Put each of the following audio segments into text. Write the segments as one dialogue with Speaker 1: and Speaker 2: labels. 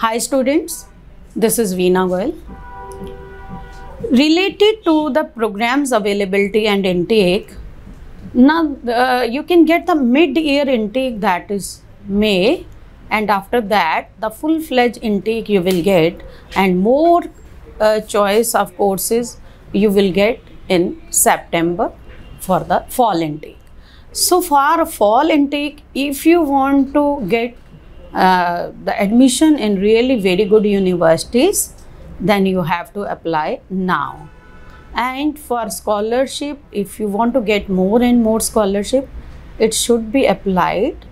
Speaker 1: Hi students, this is Veena Goyal. Related to the programs availability and intake, now uh, you can get the mid-year intake that is May and after that the full-fledged intake you will get and more uh, choice of courses you will get in September for the fall intake. So for fall intake, if you want to get uh, the admission in really very good universities, then you have to apply now. And for scholarship, if you want to get more and more scholarship, it should be applied,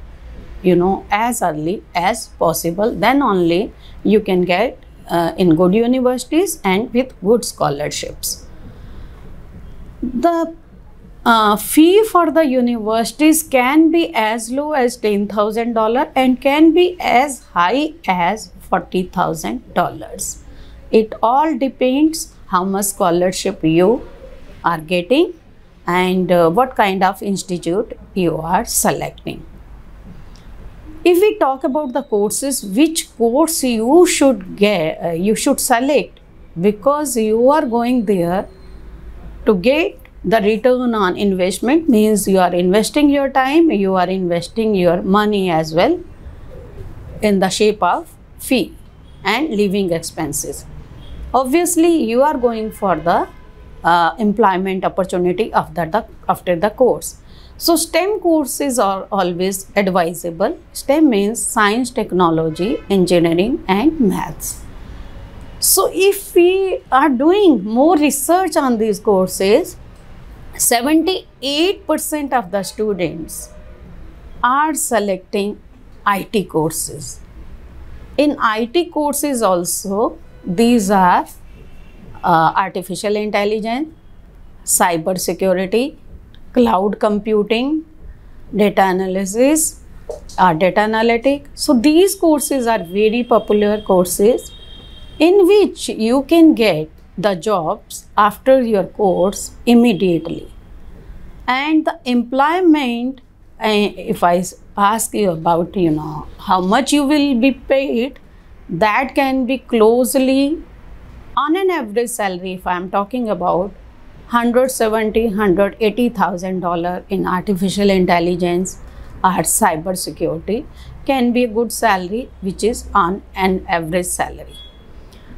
Speaker 1: you know, as early as possible. Then only you can get uh, in good universities and with good scholarships. The uh, fee for the universities can be as low as $10,000 and can be as high as $40,000. It all depends how much scholarship you are getting and uh, what kind of institute you are selecting. If we talk about the courses, which course you should get, uh, you should select because you are going there to get the return on investment means you are investing your time, you are investing your money as well in the shape of fee and living expenses. Obviously, you are going for the uh, employment opportunity after the, after the course. So, STEM courses are always advisable. STEM means science, technology, engineering and maths. So, if we are doing more research on these courses, 78% of the students are selecting IT courses. In IT courses also, these are uh, artificial intelligence, cyber security, cloud computing, data analysis, uh, data analytic. So these courses are very popular courses in which you can get the jobs after your course immediately. And the employment, uh, if I ask you about, you know, how much you will be paid, that can be closely on an average salary, if I am talking about 170 180,000 dollar in artificial intelligence or cyber security can be a good salary which is on an average salary.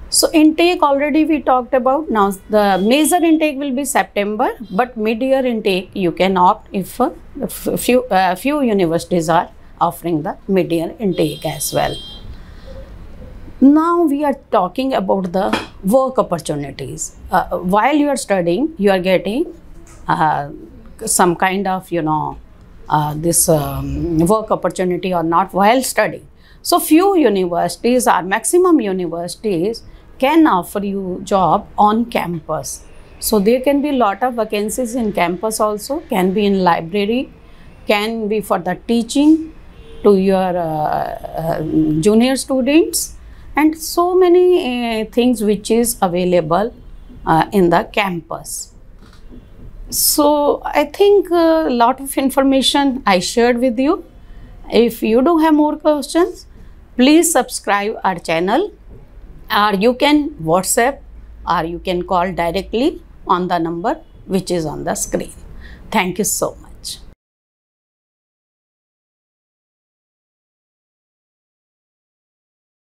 Speaker 1: So intake already we talked about. Now the major intake will be September, but mid-year intake you can opt if a few uh, few universities are offering the mid-year intake as well. Now we are talking about the work opportunities. Uh, while you are studying, you are getting uh, some kind of you know uh, this um, work opportunity or not while studying. So few universities or maximum universities can offer you job on campus. So there can be lot of vacancies in campus also, can be in library, can be for the teaching to your uh, uh, junior students and so many uh, things which is available uh, in the campus. So I think a lot of information I shared with you. If you do have more questions, please subscribe our channel or you can WhatsApp or you can call directly on the number which is on the screen. Thank you so much.